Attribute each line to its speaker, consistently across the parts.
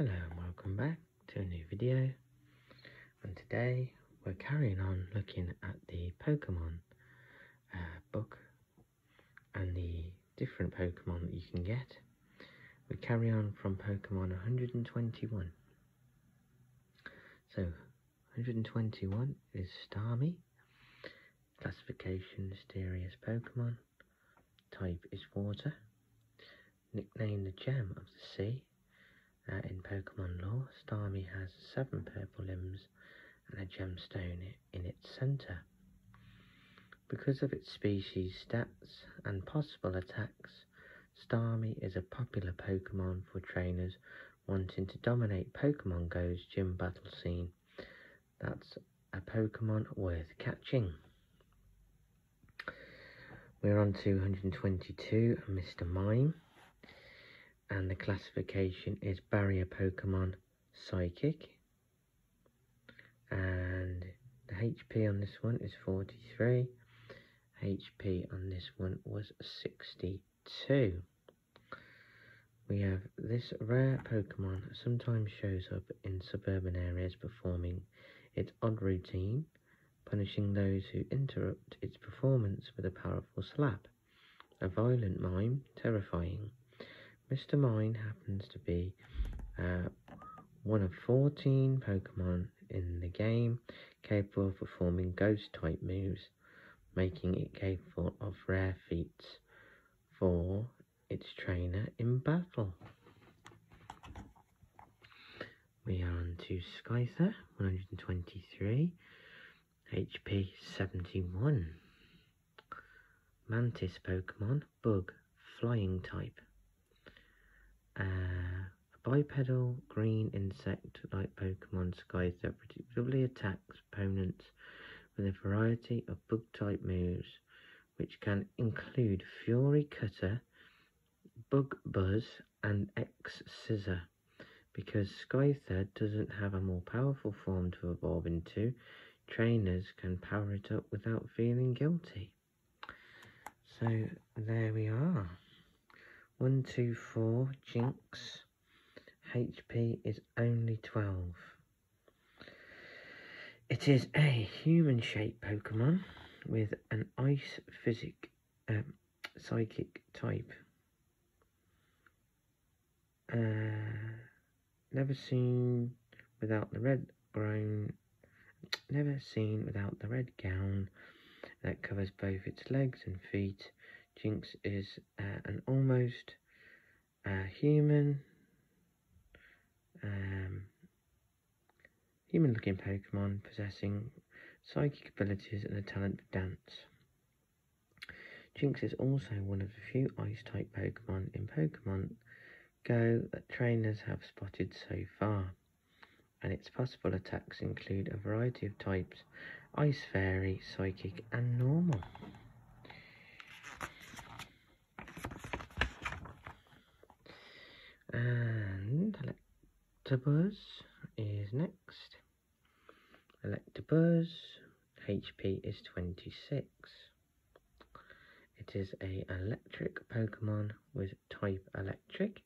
Speaker 1: Hello and welcome back to a new video and today we're carrying on looking at the Pokemon uh, book and the different Pokemon that you can get. We carry on from Pokemon 121. So 121 is Starmie, classification mysterious Pokemon, type is water, nickname the Gem of the Sea uh, in Pokemon lore, Starmie has seven purple limbs and a gemstone in its centre. Because of its species stats and possible attacks, Starmie is a popular Pokemon for trainers wanting to dominate Pokemon Go's gym battle scene. That's a Pokemon worth catching. We're on to 122, Mr. Mime and the classification is barrier Pokemon Psychic. And the HP on this one is 43 HP on this one was 62 we have this rare Pokemon sometimes shows up in suburban areas performing its odd routine punishing those who interrupt its performance with a powerful slap. A violent mime terrifying Mr. Mime happens to be uh, one of 14 Pokemon in the game capable of performing ghost type moves, making it capable of rare feats for its trainer in battle. We are on to Scyther, 123, HP 71. Mantis Pokemon, Bug, Flying type. Uh, a bipedal green insect-like Pokemon Sky that predictably attacks opponents with a variety of bug-type moves, which can include Fury Cutter, Bug Buzz, and X Scissor. Because Scyther doesn't have a more powerful form to evolve into, trainers can power it up without feeling guilty. So there we are. One, two, four, Jynx. HP is only 12. It is a human-shaped Pokemon with an ice physic um, psychic type. Uh, never seen without the red grown. Never seen without the red gown that covers both its legs and feet Jynx is uh, an almost uh, human, um, human-looking Pokemon possessing psychic abilities and a talent for dance. Jynx is also one of the few Ice-type Pokemon in Pokemon Go that trainers have spotted so far, and its possible attacks include a variety of types, Ice Fairy, Psychic and Normal. And Electabuzz is next. Electabuzz, HP is 26. It is a electric Pokemon with type electric.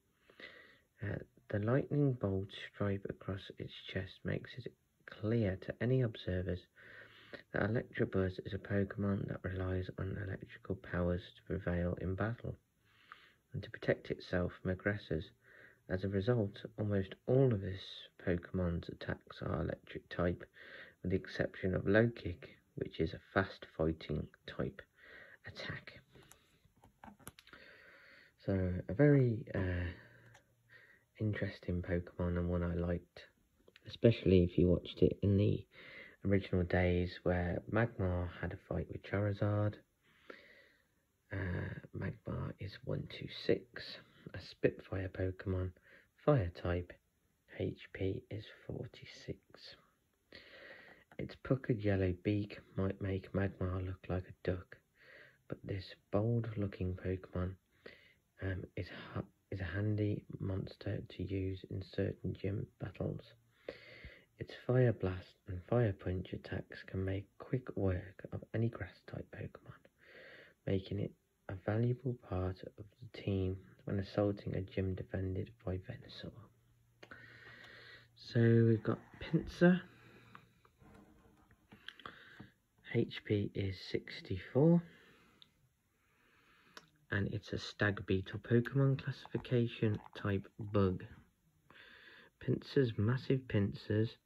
Speaker 1: Uh, the lightning bolt stripe across its chest makes it clear to any observers that Electabuzz is a Pokemon that relies on electrical powers to prevail in battle and to protect itself from aggressors as a result, almost all of this Pokemon's attacks are electric type, with the exception of Low Kick, which is a fast fighting type attack. So, a very uh, interesting Pokemon and one I liked, especially if you watched it in the original days where Magmar had a fight with Charizard. Uh, Magmar is 126 a Spitfire Pokemon, Fire type, HP is 46. Its puckered yellow beak might make Magmar look like a duck, but this bold looking Pokemon um, is, is a handy monster to use in certain gym battles. Its Fire Blast and Fire Punch attacks can make quick work of any grass type Pokemon, making it a valuable part of the team when assaulting a gym defended by Venusaur. So we've got Pinsir. HP is 64. And it's a stag beetle Pokemon classification type bug. Pinsir's, massive pincers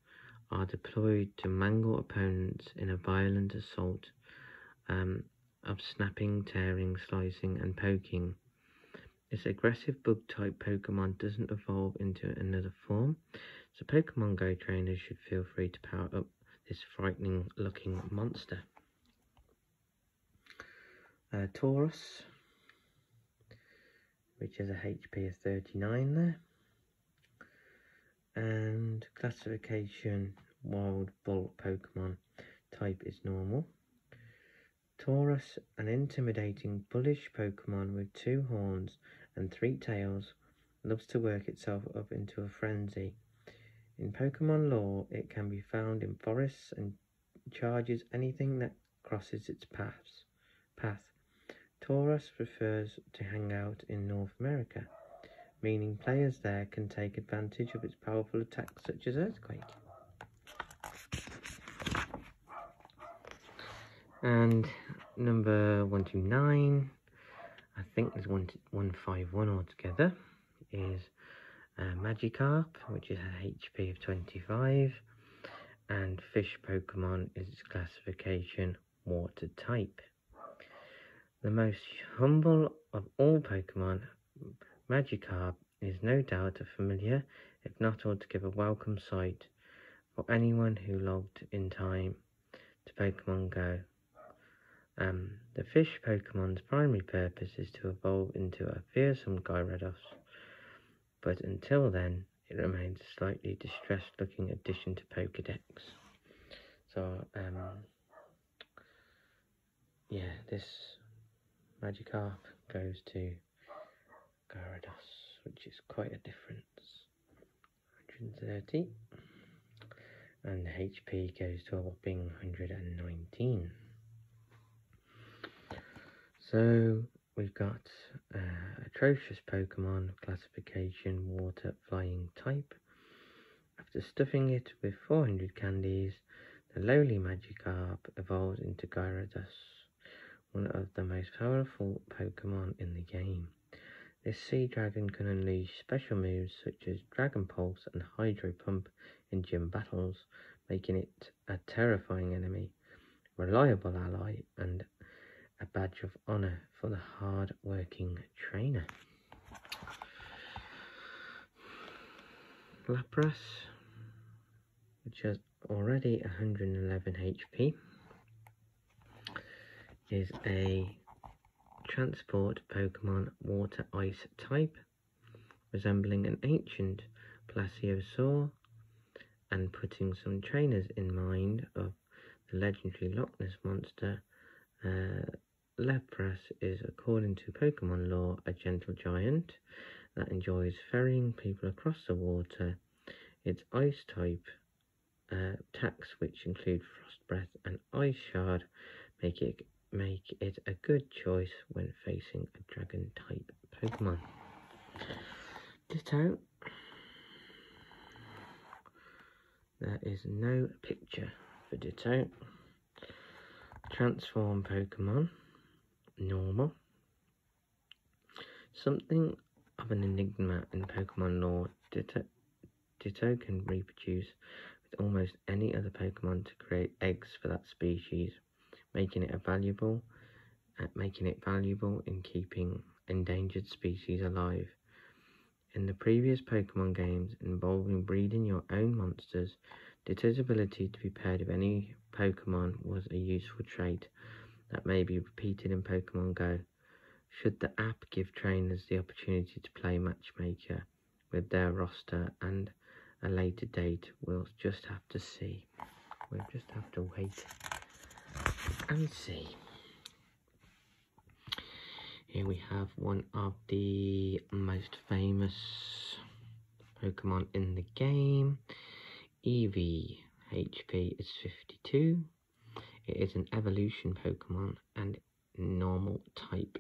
Speaker 1: are deployed to mangle opponents in a violent assault um, of snapping, tearing, slicing, and poking. This aggressive bug type Pokemon doesn't evolve into another form, so Pokemon Go trainers should feel free to power up this frightening looking monster. Uh, Tauros, which is a HP of 39 there and classification wild bull Pokemon type is normal. Tauros, an intimidating bullish Pokemon with two horns and three tails, loves to work itself up into a frenzy. In Pokemon lore, it can be found in forests and charges anything that crosses its paths. path. Tauros prefers to hang out in North America meaning players there can take advantage of its powerful attacks such as Earthquake. And number 129, I think there's one, 151 altogether, is uh, Magikarp, which is a HP of 25, and Fish Pokemon is its classification Water type. The most humble of all Pokemon Magikarp is no doubt a familiar, if not altogether a welcome sight for anyone who logged in time to Pokemon Go. Um, the fish Pokemon's primary purpose is to evolve into a fearsome Gyarados, but until then, it remains a slightly distressed looking addition to Pokedex. So, um, yeah, this Magikarp goes to Gyarados, which is quite a difference. 130. And the HP goes to a whopping 119. So we've got uh, atrocious Pokemon classification water flying type. After stuffing it with 400 candies, the lowly Magikarp evolves into Gyarados, one of the most powerful Pokemon in the game. This sea dragon can unleash special moves such as Dragon Pulse and Hydro Pump in gym battles, making it a terrifying enemy, reliable ally, and a badge of honor for the hard-working trainer. Lapras, which has already 111 HP, is a transport Pokemon Water Ice type, resembling an ancient Plesiosaur, and putting some trainers in mind of the legendary Loch Ness Monster, uh, Lapras is, according to Pokemon lore, a gentle giant that enjoys ferrying people across the water. Its ice type uh, attacks, which include Frost Breath and Ice Shard, make it make it a good choice when facing a dragon type Pokemon. Ditto. There is no picture for Ditto. Transform Pokemon. Normal. Something of an enigma in Pokemon lore, Ditto, Ditto can reproduce with almost any other Pokemon to create eggs for that species making it a valuable uh, making it valuable in keeping endangered species alive. In the previous Pokemon games involving breeding your own monsters, Ditto's ability to be paired with any Pokemon was a useful trait that may be repeated in Pokemon Go. Should the app give trainers the opportunity to play matchmaker with their roster and a later date, we'll just have to see. We'll just have to wait and see. Here we have one of the most famous Pokemon in the game. Eevee HP is 52. It is an evolution Pokemon and normal type.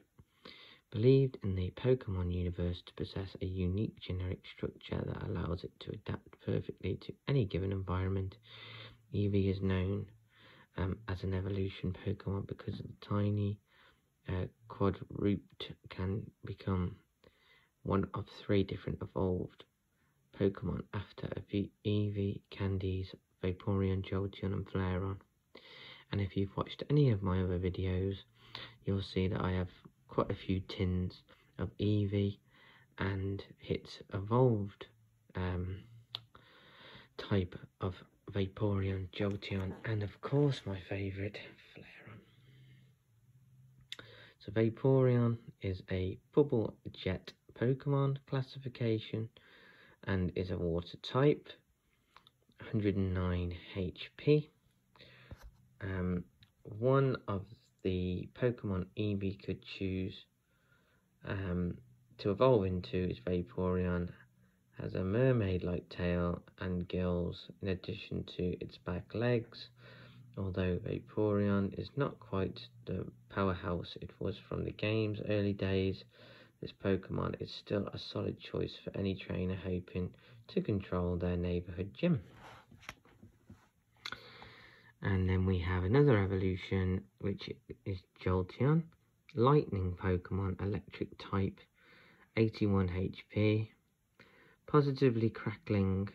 Speaker 1: believed in the Pokemon universe to possess a unique generic structure that allows it to adapt perfectly to any given environment. Eevee is known um, as an evolution Pokemon because the tiny uh, quadruped can become one of three different evolved Pokemon after Eevee, Candies, Vaporeon, Jolteon and Flareon. And if you've watched any of my other videos, you'll see that I have quite a few tins of Eevee and its evolved um, type of Vaporeon, Jolteon, and of course my favourite, Flareon. So Vaporeon is a bubble jet Pokemon classification and is a water type, 109 HP. Um, one of the Pokemon Eevee could choose um, to evolve into is Vaporeon. Has a mermaid-like tail and gills in addition to its back legs. Although Vaporeon is not quite the powerhouse it was from the game's early days, this Pokemon is still a solid choice for any trainer hoping to control their neighborhood gym. And then we have another evolution, which is Jolteon. Lightning Pokemon, electric type, 81 HP. Positively crackling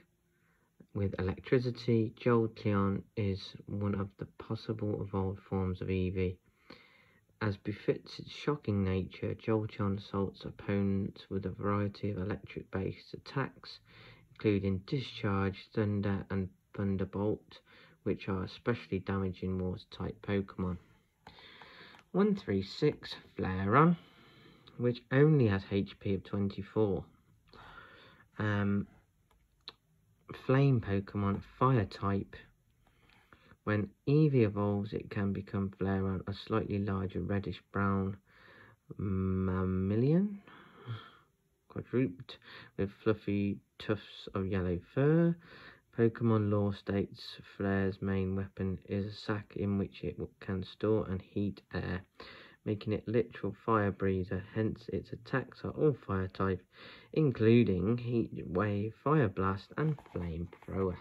Speaker 1: with electricity, Jolteon is one of the possible evolved forms of Eevee. As befits its shocking nature, Jolteon assaults opponents with a variety of electric-based attacks, including Discharge, Thunder, and Thunderbolt, which are especially damaging water-type Pokemon. 136 Flareon, which only has HP of 24. Um, flame Pokemon, Fire type. When Eevee evolves, it can become Flareon, a slightly larger reddish-brown mammalian, quadruped, with fluffy tufts of yellow fur. Pokemon lore states Flare's main weapon is a sac in which it can store and heat air, making it literal fire breather, hence its attacks are all fire type, including Heat Wave, Fire Blast and Flame Thrower.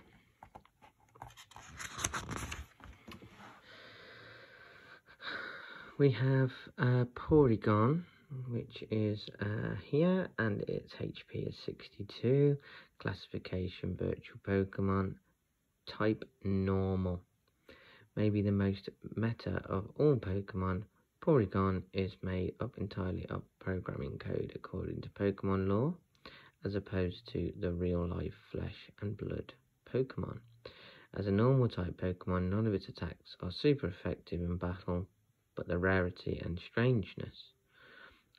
Speaker 1: We have uh, Porygon, which is uh, here, and its HP is 62. Classification Virtual Pokemon. Type Normal. Maybe the most meta of all Pokemon, Porygon is made up entirely of programming code according to Pokemon lore, as opposed to the real life flesh and blood Pokemon. As a normal type Pokemon, none of its attacks are super effective in battle, but the rarity and strangeness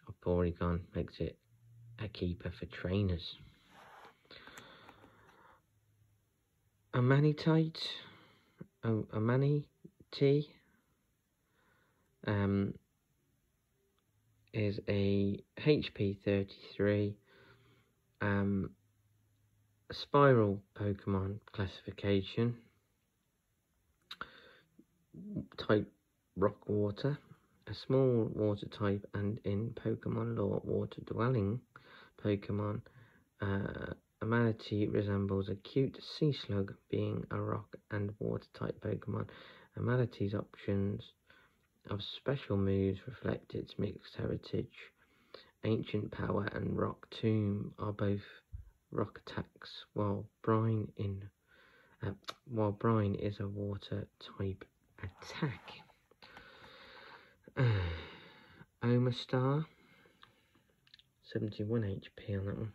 Speaker 1: of Porygon makes it a keeper for trainers. Omanyte, a, a um, is a HP 33 um, spiral Pokemon classification type rock water a small water type and in Pokemon lore water dwelling Pokemon uh, manatee resembles a cute sea slug being a rock and water type Pokemon. Omanyte's options of special moves reflect its mixed heritage. Ancient Power and Rock Tomb are both rock attacks, while Brine in uh, while Brine is a water type attack. Uh, Omastar, 71 HP on that one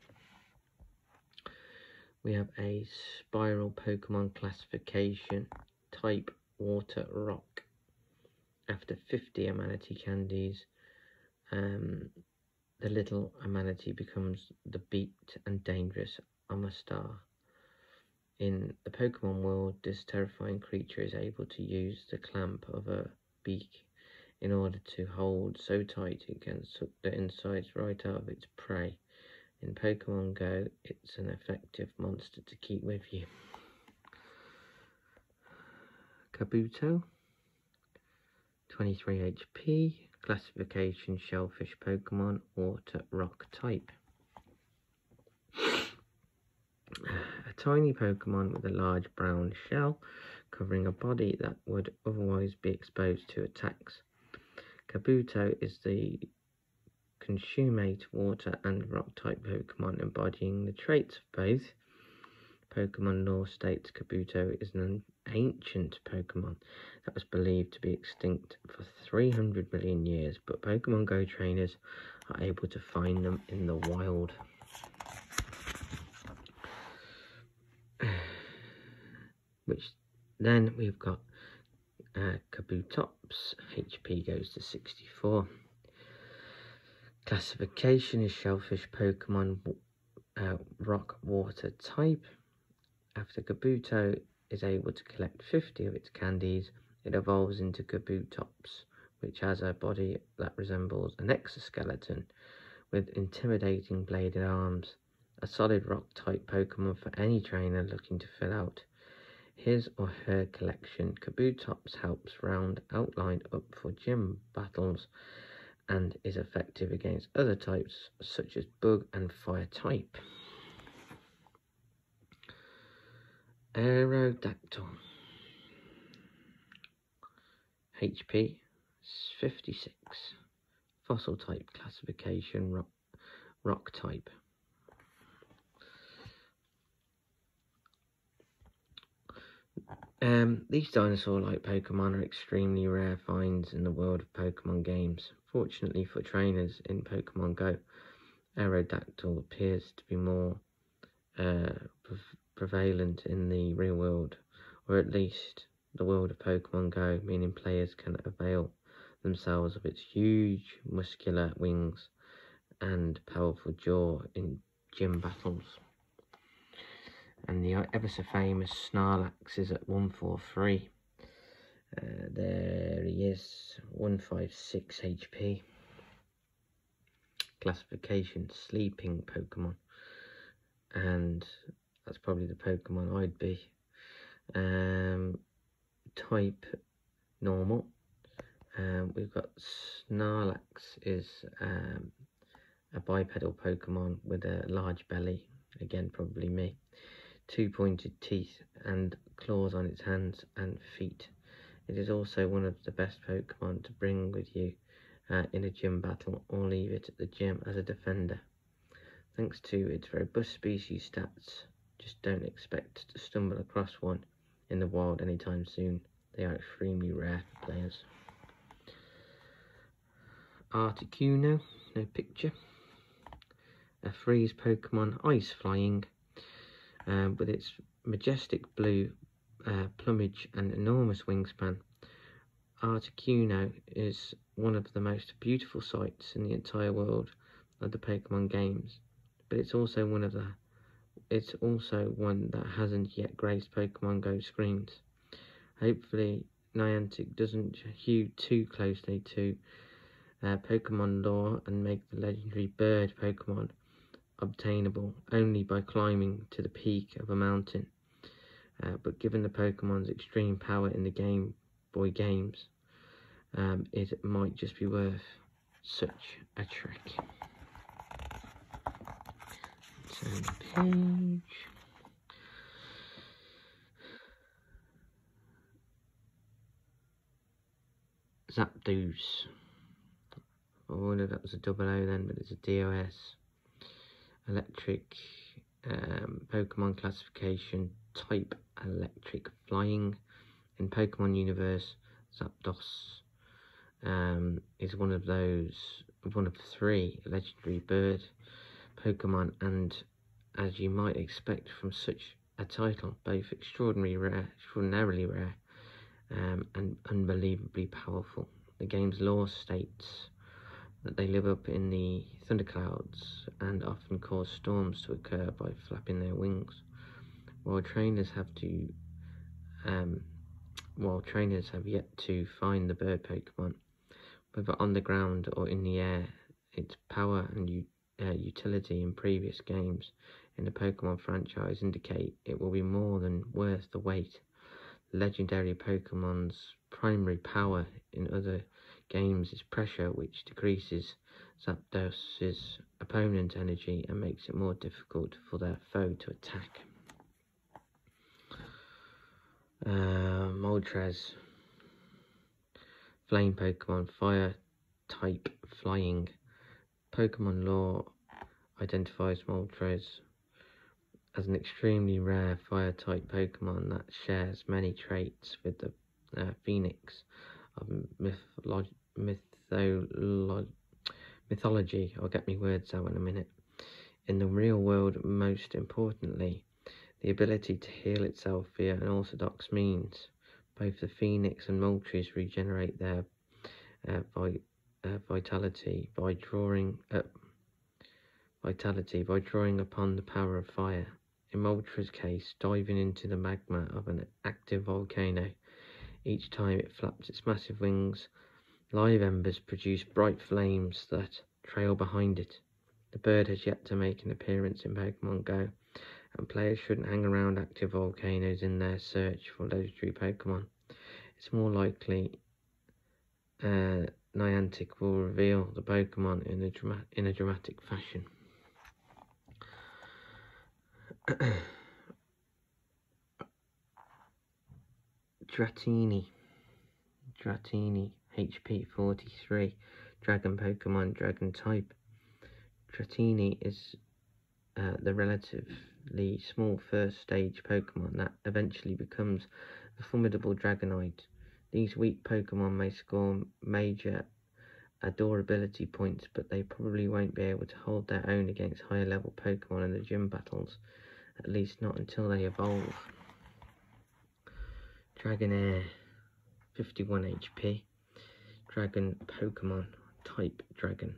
Speaker 1: we have a spiral Pokemon classification type water rock. After 50 Omanyte candies, um, the little Omanyte becomes the beaked and dangerous Omastar. In the Pokemon world, this terrifying creature is able to use the clamp of a beak in order to hold so tight it can suck the insides right out of its prey. In Pokemon Go, it's an effective monster to keep with you. Kabuto, 23 HP, Classification Shellfish Pokemon Water Rock type. A tiny Pokemon with a large brown shell covering a body that would otherwise be exposed to attacks. Kabuto is the consumate water and rock type Pokemon embodying the traits of both. Pokemon lore states Kabuto is an ancient Pokemon that was believed to be extinct for 300 million years, but Pokemon Go trainers are able to find them in the wild. Which then we've got uh, Kabutops, HP goes to 64. Classification is Shellfish Pokemon uh, Rock Water type. After Kabuto is able to collect 50 of its candies, it evolves into Kabutops, which has a body that resembles an exoskeleton with intimidating bladed arms. A solid rock type Pokemon for any trainer looking to fill out his or her collection. Kabutops helps round outline up for gym battles and is effective against other types such as bug and fire type. Aerodactyl. HP 56 Fossil type classification rock, rock type Um, these dinosaur-like Pokemon are extremely rare finds in the world of Pokemon games. Fortunately for trainers in Pokemon Go, Aerodactyl appears to be more uh, pre prevalent in the real world, or at least the world of Pokemon Go, meaning players can avail themselves of its huge muscular wings and powerful jaw in gym battles and the ever so famous Snorlax is at 143. Uh, there he is, 156 HP. Classification, sleeping Pokemon. And that's probably the Pokemon I'd be. Um, type, normal. Um, we've got Snorlax is um, a bipedal Pokemon with a large belly. Again, probably me two pointed teeth and claws on its hands and feet. It is also one of the best Pokemon to bring with you uh, in a gym battle or leave it at the gym as a defender. Thanks to its robust species stats, just don't expect to stumble across one in the wild anytime soon. They are extremely rare for players. Articuno, no picture. A freeze Pokemon, ice flying, um, with its majestic blue uh, plumage and enormous wingspan. Articuno is one of the most beautiful sights in the entire world of the Pokemon games, but it's also one of the it's also one that hasn't yet graced Pokemon Go screens. Hopefully, Niantic doesn't hew too closely to uh, Pokemon lore and make the legendary bird Pokemon obtainable only by climbing to the peak of a mountain. Uh, but given the Pokemon's extreme power in the Game Boy games, um, it might just be worth such a trick. Turn the page. Zapdos. Oh no, that was a double O then, but it's a DOS electric um, Pokemon classification type electric flying in Pokemon Universe Zapdos um, is one of those one of three legendary bird Pokemon and as you might expect from such a title both extraordinarily rare extraordinarily rare um, and unbelievably powerful. The game's lore states that they live up in the thunderclouds and often cause storms to occur by flapping their wings. While trainers have to, um, while trainers have yet to find the bird Pokemon, whether on the ground or in the air, its power and uh, utility in previous games in the Pokemon franchise indicate it will be more than worth the wait. Legendary Pokemon's primary power in other gains is pressure, which decreases Zapdos' opponent's energy and makes it more difficult for their foe to attack. Uh, Moltres, Flame Pokemon, Fire type Flying. Pokemon lore identifies Moltres as an extremely rare fire type Pokemon that shares many traits with the uh, Phoenix of mytholo mytholo mythology. I'll get my words out in a minute. In the real world, most importantly, the ability to heal itself via an orthodox means. Both the Phoenix and Moltres regenerate their uh, uh, vitality by drawing uh, vitality by drawing upon the power of fire in Moltres' case, diving into the magma of an active volcano. Each time it flaps its massive wings, live embers produce bright flames that trail behind it. The bird has yet to make an appearance in Pokemon Go, and players shouldn't hang around active volcanoes in their search for legendary Pokemon. It's more likely uh, Niantic will reveal the Pokemon in a, in a dramatic fashion. Dratini. Dratini. HP 43. Dragon Pokemon, Dragon type. Dratini is uh, the relatively small first stage Pokemon that eventually becomes a formidable Dragonite. These weak Pokemon may score major adorability points, but they probably won't be able to hold their own against higher level Pokemon in the gym battles at least not until they evolve. Dragonair, 51 HP. Dragon Pokemon, type Dragon.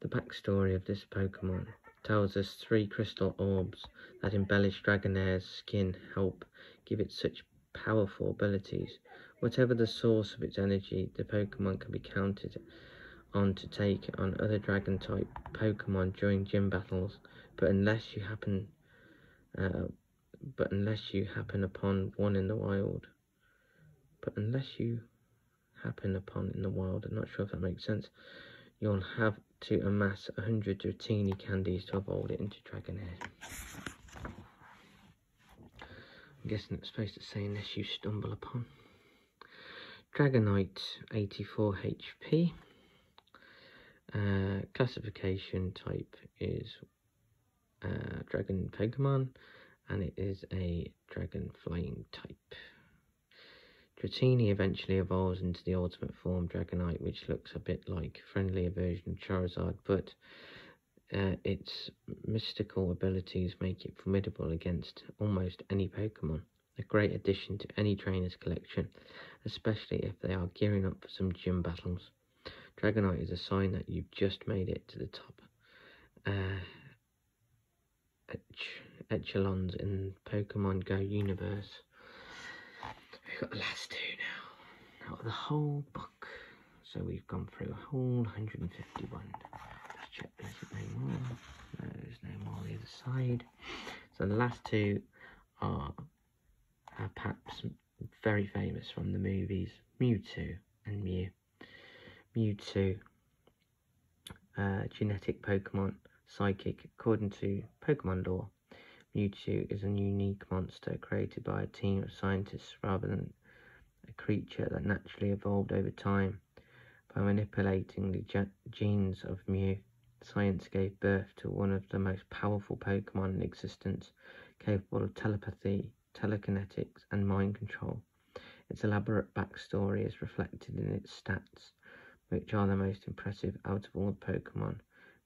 Speaker 1: The backstory of this Pokemon tells us three crystal orbs that embellish Dragonair's skin help give it such powerful abilities. Whatever the source of its energy, the Pokemon can be counted on to take on other Dragon type Pokemon during gym battles, but unless you happen uh, but unless you happen upon one in the wild, but unless you happen upon in the wild, I'm not sure if that makes sense, you'll have to amass a hundred Dratini candies to evolve it into Dragonair. I'm guessing it's supposed to say unless you stumble upon. Dragonite 84 HP. Uh, classification type is uh, dragon Pokemon, and it is a dragon flying type. Dratini eventually evolves into the ultimate form Dragonite, which looks a bit like a friendlier version of Charizard, but uh, its mystical abilities make it formidable against almost any Pokemon. A great addition to any trainer's collection, especially if they are gearing up for some gym battles. Dragonite is a sign that you've just made it to the top. Uh, echelons in Pokemon Go universe. Got the last two now. Out of the whole book. So we've gone through a whole 151. Let's check there's no more. No, there's no more on the other side. So the last two are uh, perhaps very famous from the movies Mewtwo and Mew. Mewtwo, uh, genetic Pokemon Psychic. According to Pokemon lore, Mewtwo is a unique monster created by a team of scientists rather than a creature that naturally evolved over time. By manipulating the genes of Mew, science gave birth to one of the most powerful Pokemon in existence, capable of telepathy, telekinetics, and mind control. Its elaborate backstory is reflected in its stats, which are the most impressive out of all the Pokemon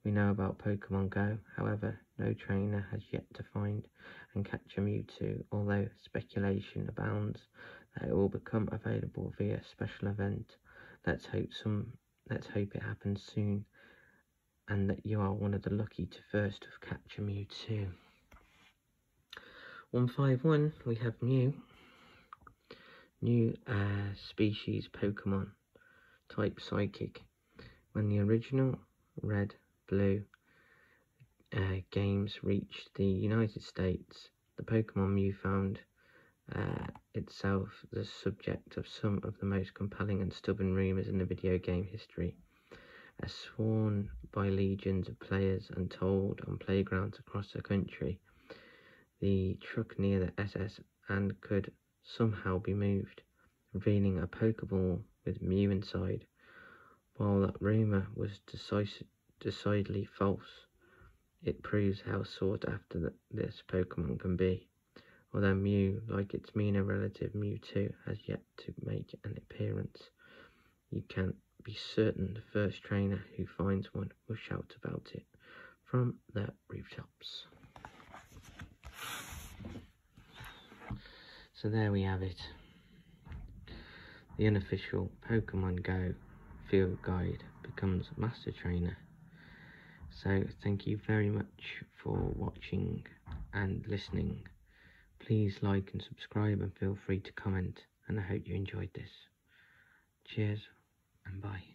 Speaker 1: we know about Pokemon Go, however, no trainer has yet to find and catch a Mewtwo, although speculation abounds that it will become available via special event. Let's hope some let's hope it happens soon and that you are one of the lucky to first of catch a Mewtwo. 151 we have new new uh, species Pokemon type psychic when the original red Blue uh, games reached the United States, the Pokemon Mew found uh, itself the subject of some of the most compelling and stubborn rumours in the video game history. As sworn by legions of players and told on playgrounds across the country, the truck near the SS Anne could somehow be moved, revealing a Pokeball with Mew inside. While that rumour was decidedly false, it proves how sought after this Pokemon can be. Although Mew, like its meaner relative Mewtwo, has yet to make an appearance, you can be certain the first trainer who finds one will shout about it from the rooftops. So there we have it. The unofficial Pokemon Go field guide becomes Master Trainer. So thank you very much for watching and listening. Please like and subscribe and feel free to comment and I hope you enjoyed this. Cheers and bye.